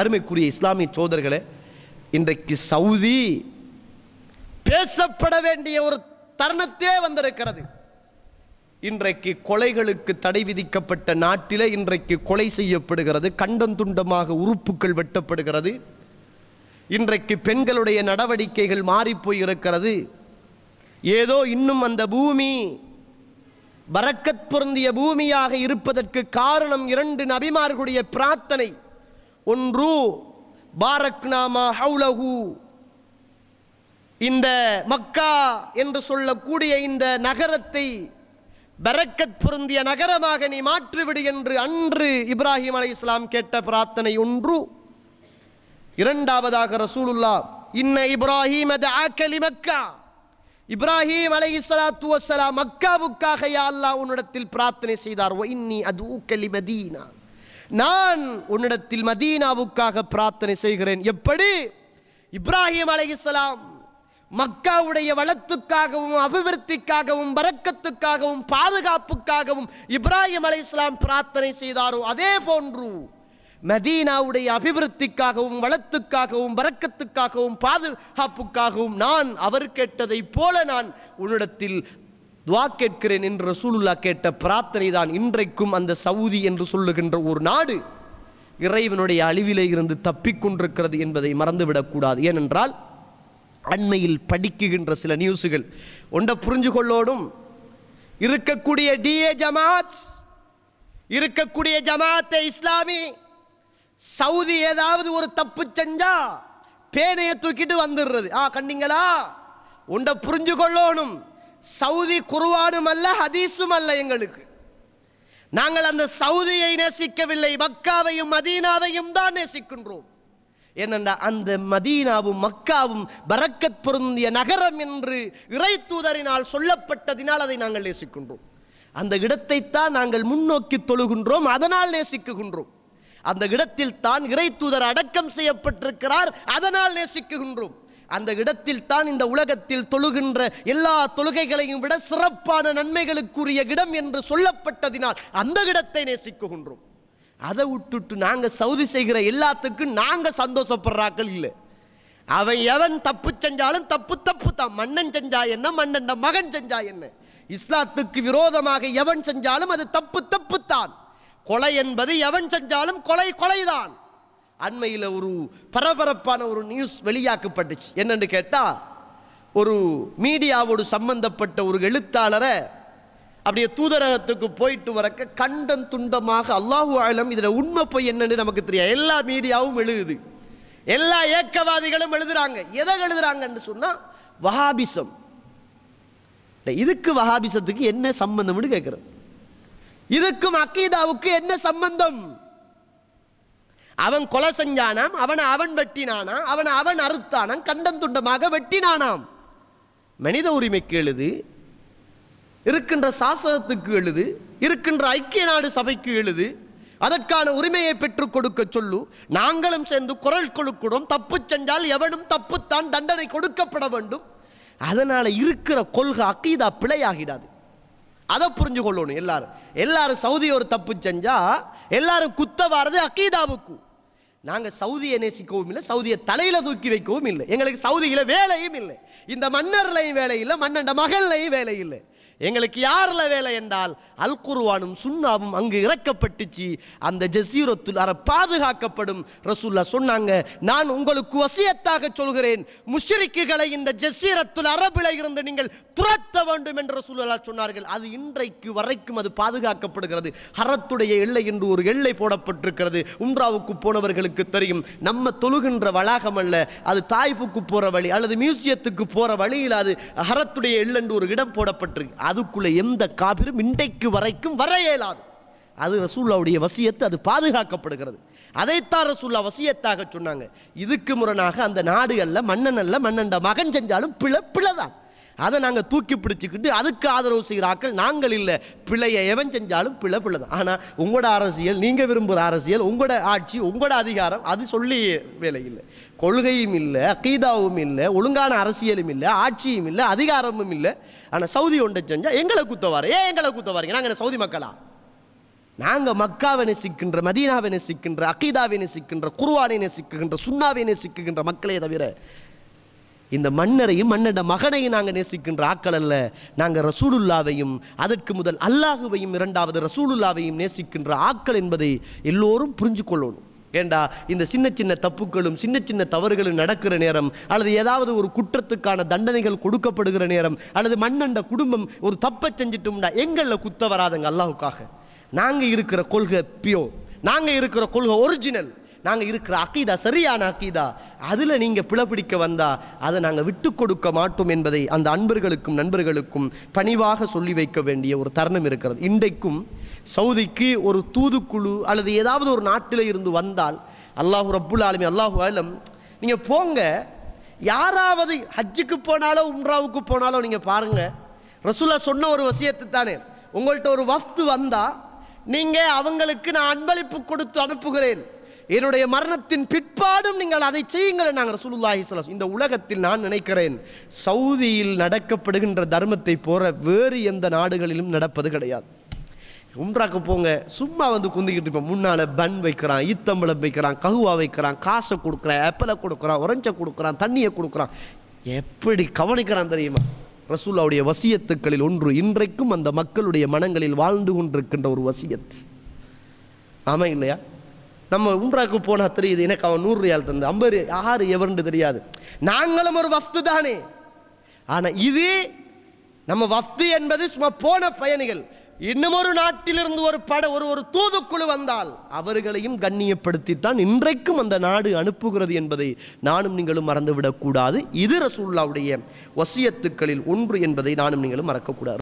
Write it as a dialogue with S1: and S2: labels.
S1: அருமைக்குரிய இஸ்லாமிய சோதர்களே இன்றைக்கு சவுதி பேசப்பட வேண்டிய ஒரு தருணத்தே வந்திருக்கிறது. இன்றைக்கு கொலைகளுக்கு தடை விதிக்கப்பட்ட நாட்டிலே இன்றைக்கு கொலை செய்யப்படுகிறது கண்டம் துண்டமாக உறுப்புகள் வெட்டப்படுகிறது. இன்றைக்கு பெண்களுடைய நடவடிக்கைகள் மாறிப்போய் இருக்கிறது. ஏதோ இன்னும் அந்த பூமி வரக்கத் பொருந்திய பூமியாக இருப்பதற்கு காரணம் இரண்டு நபிமார்களுடைய பிரார்த்தனை. ஒன்று பாரக்னாமா ஹவுலகு இந்த மக்கா என்று சொல்லக்கூடிய இந்த நகரத்தை பரக்கத் பொருந்திய நகரமாக நீ மாற்றிவிடு என்று அன்று இப்ராஹிம் அலை இஸ்லாம் கேட்ட பிரார்த்தனை ஒன்று. இரண்டாவதாக ரசூலுல்லா இன்ன இப்ராஹிம் அது மக்கா. இப்ராஹிம் அலை இஸ்லாத்து வசலாம் மக்காவுக்காக யா அல்லா உன்னிடத்தில் பிரார்த்தனை செய்தார். இன்னி அது மதீனா. நான் உன்னிடத்தில் மதீனாவுக்காக பிரார்த்தனை செய்கிறேன். எப்படி? இப்ராஹிம் அலைஹிஸ்ஸலாம் மக்காவுடைய வளத்துக்காகவும் அபிவிருத்திக்காகவும் வரக்கத்துக்காகவும் பாதுகாப்புக்காகவும் இப்ராஹிம் அலைஹிஸ்ஸலாம் பிரார்த்தனை செய்தாரோ? அதே போன்று மதீனாவுடைய அபிவிருத்திக்காகவும் வளத்துக்காகவும் வரக்கத்துக்காகவும் பாதுகாப்புக்காகவும் நான் அவர் கேட்டதைப் போல நான் உன்னிடத்தில் துவா கேட்கிறேன் என்று ரசூலுல்லா கேட்ட பிரார்த்தனை தான் இன்றைக்கும் அந்த சவுதி என்று சொல்லுகின்ற ஒரு நாடு இறைவனுடைய அழிவிலே இருந்து தப்பிக்கொண்டிருக்கிறது என்பதை மறந்துவிடக்கூடாது ஏனென்றால் அண்மையில் படிக்குகின்ற சில நியூஸுகள் ஒன்றை புரிஞ்சு கொள்ளோடும் இருக்கக்கூடிய டிஏ ஜமாத் இருக்கக்கூடிய ஜமாத்தே இஸ்லாமி சவுதி ஏதாவது ஒரு தப்பு செஞ்சா பேனையை தூக்கிட்டு வந்துடுறது. ஆ கண்டீங்களா? ஒன்றை புரிஞ்சு கொள்ளணும் சவுதி குருவானும் அல்ல ஹதீஸும் அல்ல எங்களுக்கு. நாங்கள் அந்த சவுதியை நேசிக்கவில்லை மக்காவையும் மதீனாவையும் தான் நேசிக்கின்றோம். ஏனென்றா அந்த மதீனாவும் மக்காவும் பரக்கத் பொருந்திய நகரம் என்று இறை தூதரினால் சொல்லப்பட்டதினால் அதை நாங்கள் நேசிக்கின்றோம். அந்த இடத்தைத்தான் நாங்கள் முன்னோக்கி தொழுகின்றோம் அதனால் நேசிக்குகின்றோம். அந்த இடத்தில் தான் இறை தூதர் அடக்கம் செய்யப்பட்டிருக்கிறார் அதனால் நேசிக்குகின்றோம். அந்த இடத்தில் தான் இந்த உலகத்தில் தொழுகின்ற எல்லா தொழுகைகளையும் விட சிறப்பான நன்மைகளுக்குரிய இடம் என்று சொல்லப்பட்டதினால் அந்த இடத்தை நேசிக்குகின்றோம். அதை விட்டுட்டு நாங்கள் சவுதி செய்கிற எல்லாத்துக்கும் நாங்கள் சந்தோஷப்படுறாக்கள் இல்லை. அவன் எவன் தப்பு செஞ்சாலும் தப்பு தப்பு தான். மன்னன் செஞ்சா என்ன? மன்னன் மகன் செஞ்சா என்ன? இஸ்லாத்துக்கு விரோதமாக எவன் செஞ்சாலும் அது தப்பு தப்பு தான். கொலை என்பது எவன் செஞ்சாலும் கொலை கொலைதான். அண்மையில் ஒரு பரபரப்பான ஒரு நியூஸ் வெளியாக்கப்பட்டுச்சு. என்னன்னு கேட்டால் ஒரு மீடியாவோடு சம்பந்தப்பட்ட ஒரு எழுத்தாளரை அப்படியே தூதரகத்துக்கு போயிட்டு வரக்க கண்டம் துண்டமாக அல்லாஹு ஆழம் இதில் உண்மை போய் என்னன்னு நமக்கு தெரியாது. எல்லா மீடியாவும் எழுதுது. எல்லா ஏக்கவாதிகளும் எழுதுறாங்க. எதை எழுதுறாங்கன்னு சொன்னால் வஹாபிசம். இதுக்கு வஹாபிசத்துக்கு என்ன சம்பந்தம்னு கேட்குறோம் இதுக்கும் அக்கீதாவுக்கு என்ன சம்பந்தம்? அவன் கொலை செஞ்சானாம் அவனை அவன் வெட்டினானாம் அவனை அவன் அறுத்தானாம் கண்டம் துண்டமாக வெட்டினானாம். மனித உரிமைக்கு எழுது இருக்கின்ற சாசனத்துக்கு எழுது இருக்கின்ற ஐக்கிய நாடு சபைக்கு எழுது அதற்கான உரிமையை பெற்றுக் கொடுக்க சொல்லு நாங்களும் சேர்ந்து குரல் கொடுக்கிறோம் தப்பு செஞ்சால் எவனும் தப்புத்தான் தண்டனை கொடுக்கப்பட வேண்டும். அதனால் இருக்கிற கொள்கை அக்கீதா பிழையாகிடாது. அதை புரிஞ்சு கொள்ளணும் எல்லாரும். எல்லாரும் சவுதி ஒரு தப்பு செஞ்சா எல்லாரும் குத்த வாரது அக்கீதாவுக்கு நாங்கள் சவுதியை நேசிக்கவும் இல்லை சவுதியை தலையில் தூக்கி வைக்கவும் இல்லை. எங்களுக்கு சவுதியில் வேலையும் இல்லை. இந்த மன்னர்லையும் வேலை இல்லை மன்னண்ட மகள்லையும் வேலை இல்லை. எங்களுக்கு யாரில் வேலை என்றால் அல் குர்வானும் சுண்ணாவும் அங்கு இறக்கப்பட்டுச்சு. அந்த ஜசீரத்துல் அற பாதுகாக்கப்படும். ரசூல்லா சொன்னாங்க நான் உங்களுக்கு வசியத்தாக சொல்கிறேன். முஷ்ரிக்குகளை இந்த ஜசீரத்துல் அரபில இருந்து நீங்கள் துரத்த வேண்டும் என்று ரசூல்லா சொன்னார்கள். அது இன்றைக்கு வரைக்கும் அது பாதுகாக்கப்படுகிறது. ஹரத்துடைய எல்லை என்று ஒரு எல்லை போடப்பட்டிருக்கிறது. உம்ராவுக்கு போனவர்களுக்கு தெரியும் நம்ம தொழுகின்ற வளாகம் அல்ல அது தாய்ப்புக்கு போகிற வழி அல்லது மியூசியத்துக்கு போகிற வழியில் அது ஹரத்துடைய எல்லை என்று ஒரு இடம் போடப்பட்டிருக்கு. அதுக்குள்ளே எந்த காபிரும் இன்றைக்கு வரைக்கும் வர இயலாது. அது ரசூல்லாவுடைய வசியத்து அது பாதுகாக்கப்படுகிறது. அதைத்தான் ரசூல்லா வசியத்தாக சொன்னாங்க. இதுக்கு முரணாக அந்த நாடு அல்ல மன்னன் அல்ல மன்னண்ட மகன் செஞ்சாலும் பிள பிழைதான். அதை நாங்கள் தூக்கி பிடிச்சிக்கிட்டு அதுக்கு ஆதரவு செய்கிறாக்கள் நாங்கள் இல்லை. பிழையை எவன் செஞ்சாலும் பிழை பிழை தான் ஆனால் உங்களோட அரசியல் நீங்கள் விரும்புகிற அரசியல் உங்களோட ஆட்சி உங்களோட அதிகாரம் அது சொல்லி வேலை இல்லை. கொள்கையும் இல்லை அக்கீதாவும் இல்லை ஒழுங்கான அரசியலும் இல்லை ஆட்சியும் இல்லை அதிகாரமும் இல்லை. ஆனால் சவுதி ஒன்றை செஞ்சால் எங்களை குத்தவாரு. ஏன் எங்களை குத்தவாருங்க நாங்கள் சவுதி மக்களா? நாங்கள் மக்காவை நேசிக்கின்ற மதீனாவை நேசிக்கின்ற அகீதாவை நேசிக்கின்ற குருவானை நேசிக்கின்ற சுண்ணாவை நேசிக்கின்ற மக்களே தவிர இந்த மன்னரையும் மன்னட மகனையும் நாங்கள் நேசிக்கின்ற ஆக்கள் அல்ல. நாங்கள் ரசூலுல்லாவையும் அதற்கு முதல் அல்லாஹுவையும் இரண்டாவது ரசூலுல்லாவையும் நேசிக்கின்ற ஆக்கள் என்பதை எல்லோரும் புரிஞ்சு கொள்ளணும். ஏண்டா இந்த சின்ன சின்ன தப்புக்களும் சின்ன சின்ன தவறுகளும் நடக்கிற நேரம் அல்லது ஏதாவது ஒரு குற்றத்துக்கான தண்டனைகள் கொடுக்கப்படுகிற நேரம் அல்லது மண்ணண்ட குடும்பம் ஒரு தப்பை செஞ்சிட்டோம்டா எங்களில் குத்த வராதுங்க அல்லாஹுக்காக. நாங்கள் இருக்கிற கொள்கை பியோ நாங்கள் இருக்கிற கொள்கை ஒரிஜினல் நாங்கள் இருக்கிற அக்கீதா சரியான அக்கீதா அதில் நீங்கள் பிளப்பிடிக்க வந்தா அதை நாங்கள் விட்டு கொடுக்க மாட்டோம் என்பதை அந்த அன்பர்களுக்கும் நண்பர்களுக்கும் பணிவாக சொல்லி வைக்க வேண்டிய ஒரு தருணம் இருக்கிறது. இன்றைக்கும் சவுதிக்கு ஒரு தூதுக்குழு அல்லது ஏதாவது ஒரு நாட்டில் இருந்து வந்தால் அல்லாஹூ ரப்புல் ஆலமி அல்லாஹூ ஆலம் நீங்கள் போங்க. யாராவது ஹஜ்ஜுக்கு போனாலோ உம்ராவுக்கு போனாலோ நீங்கள் பாருங்கள் ரசூலா சொன்ன ஒரு வசியத்து தானே. உங்கள்கிட்ட ஒரு வஃப்து வந்தால் நீங்கள் அவங்களுக்கு நான் அன்பளிப்பு கொடுத்து அனுப்புகிறேன். என்னுடைய மரணத்தின் பிற்பாடும் நீங்கள் அதை செய்யுங்கள் நாங்கள் ரசூலுல்லாஹி ஸல்லல்லாஹு இந்த உலகத்தில் நான் நினைக்கிறேன் சவுதியில் நடக்கப்படுகின்ற தர்மத்தை போற வேறு எந்த நாடுகளிலும் நடப்பது கிடையாது. உம்ராக்கு போங்க சும்மா வந்து குந்திக்கிட்டு இருப்போம். முன்னால் பன் வைக்கிறான் ஈத்தம்பளம் வைக்கிறான் ககுவா வைக்கிறான் காசை கொடுக்குறான் ஆப்பிளை கொடுக்குறான் உறைஞ்ச கொடுக்குறான் தண்ணியை கொடுக்குறான். எப்படி கவனிக்கிறான் தெரியுமா? ரசூல்லாவுடைய வசியத்துக்களில் ஒன்று இன்றைக்கும் அந்த மக்களுடைய மனங்களில் வாழ்ந்து கொண்டிருக்கின்ற ஒரு வசியத். ஆமா இல்லையா? நம்ம உம்ராக்கு போனால் தெரியுது எனக்கு அவன் நூறு ரியால் தந்து. ஐம்பது யார் எவருன்னு தெரியாது. நாங்களும் ஒரு வஃப்து தானே. ஆனால் இது நம்ம வஃப்து என்பது சும்மா போன பயணிகள். இன்னும் ஒரு நாட்டிலிருந்து ஒரு பட ஒரு ஒரு தூதுக்குழு வந்தால் அவர்களையும் கண்ணியப்படுத்தித்தான் இன்றைக்கும் அந்த நாடு அனுப்புகிறது என்பதை நானும் நீங்களும் மறந்துவிடக்கூடாது. இது ரசூல்லாவுடைய வசியத்துக்களில் ஒன்று என்பதை நானும் நீங்களும் மறக்கக்கூடாது.